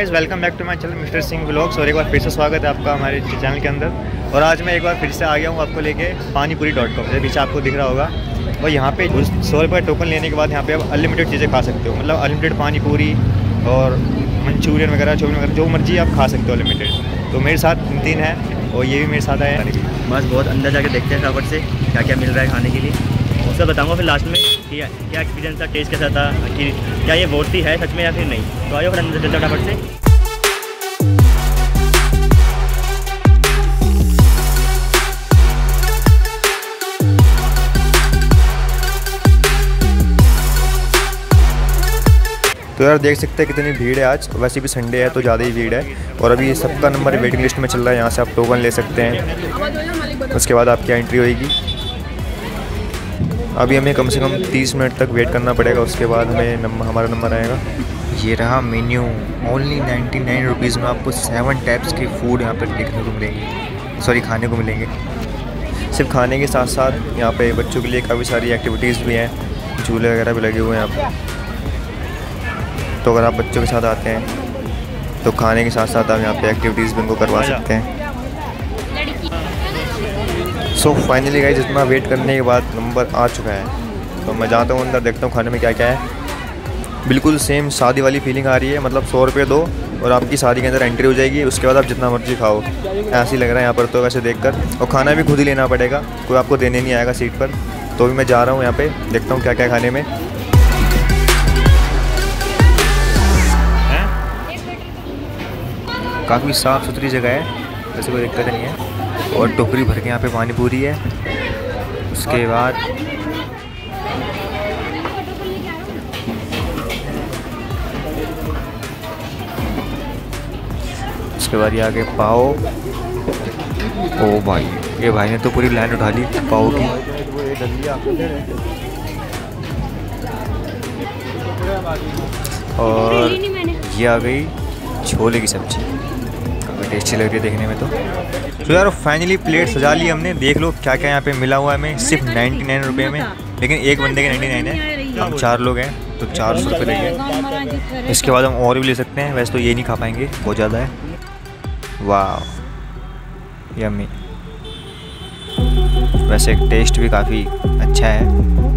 Guys welcome back to my channel mister Singh blogs और एक बार फिर से स्वागत है आपका हमारे चैनल के अंदर। और आज मैं एक बार फिर से आ गया हूँ आपको लेके पानीपुरी डॉट कॉम जैसे पीछे आपको दिख रहा होगा। और यहाँ पे उस सौ रुपये टोकन लेने के बाद यहाँ पे आप अनलिमिटेड चीज़ें खा सकते हो। मतलब अनलिमिटेड पानीपुरी और मंचूरियन वगैरह चौमिन वगैरह, जो मर्ज़ी आप खा सकते हो अनलिमिटेड तो मेरे साथ तीन है और ये भी मेरे साथ आया बस बहुत अंदर जाके देखते हैं फटाफट से क्या क्या मिल रहा है खाने के लिए। उसका बताऊँगा फिर लास्ट में कि क्या एक्सपीरियंस था टेस्ट कैसा था, कि क्या ये वर्ती है सच में या फिर नहीं? तो आइए फिर अंदर फटाफट से। तो यार, देख सकते हैं कितनी भीड़ है आज। वैसे भी संडे है तो ज़्यादा ही भीड़ है। और अभी सबका नंबर वेटिंग लिस्ट में चल रहा है, यहाँ से आप टोकन ले सकते हैं। उसके बाद आपकी एंट्री होएगी। अभी हमें कम से कम 30 मिनट तक वेट करना पड़ेगा उसके बाद हमें नंबर हमारा नंबर आएगा। ये रहा menu only ninety nine rupees में आपको सेवन टाइप्स के फ़ूड यहाँ पर देखने को मिलेंगे। सॉरी खाने को मिलेंगे। सिर्फ़ खाने के साथ साथ यहाँ पे बच्चों के लिए काफ़ी सारी एक्टिविटीज़ भी हैं। झूले वगैरह भी लगे हुए हैं यहाँ पर तो अगर आप बच्चों के साथ आते हैं तो खाने के साथ साथ आप यहाँ पे एक्टिविटीज़ भी उनको करवा सकते हैं। सो फाइनली गाइज़ इतना वेट करने के बाद नंबर आ चुका है। तो मैं जाता हूँ अंदर, देखता हूँ खाने में क्या क्या है। बिल्कुल सेम शादी वाली फीलिंग आ रही है मतलब सौ रुपये दो और आपकी शादी के अंदर एंट्री हो जाएगी, उसके बाद आप जितना मर्ज़ी खाओ। ऐसे लग रहा है यहाँ पर तो वैसे देख कर और खाना भी खुद ही लेना पड़ेगा, कोई आपको देने नहीं आएगा सीट पर। तो भी मैं जा रहा हूँ यहाँ पे, देखता हूँ क्या क्या खाने में। काफ़ी साफ़ सुथरी जगह है। वैसे कोई दिक्कत नहीं है। और टोकरी भर के यहाँ पे पानी पूरी है। उसके बाद उसके बाद ये आगे पाओ ओ भाई, ये भाई ने तो पूरी लाइन उठा ली पाओ की। और ये आ गई छोले की सब्ज़ी। टेस्टी लग रही है देखने में तो। तो यार फाइनली प्लेट सजा ली हमने। देख लो क्या क्या यहाँ पे मिला हुआ है हमें। सिर्फ़ नाइन्टी नाइन रुपये में। लेकिन एक बंदे के नाइन्टी नाइन है। हम चार लोग हैं तो चार सौ रुपये लेंगे इसके बाद हम और भी ले सकते हैं। वैसे तो ये नहीं खा पाएँगे। बहुत ज़्यादा है। वाह। यम्मी। वैसे टेस्ट भी काफ़ी अच्छा है।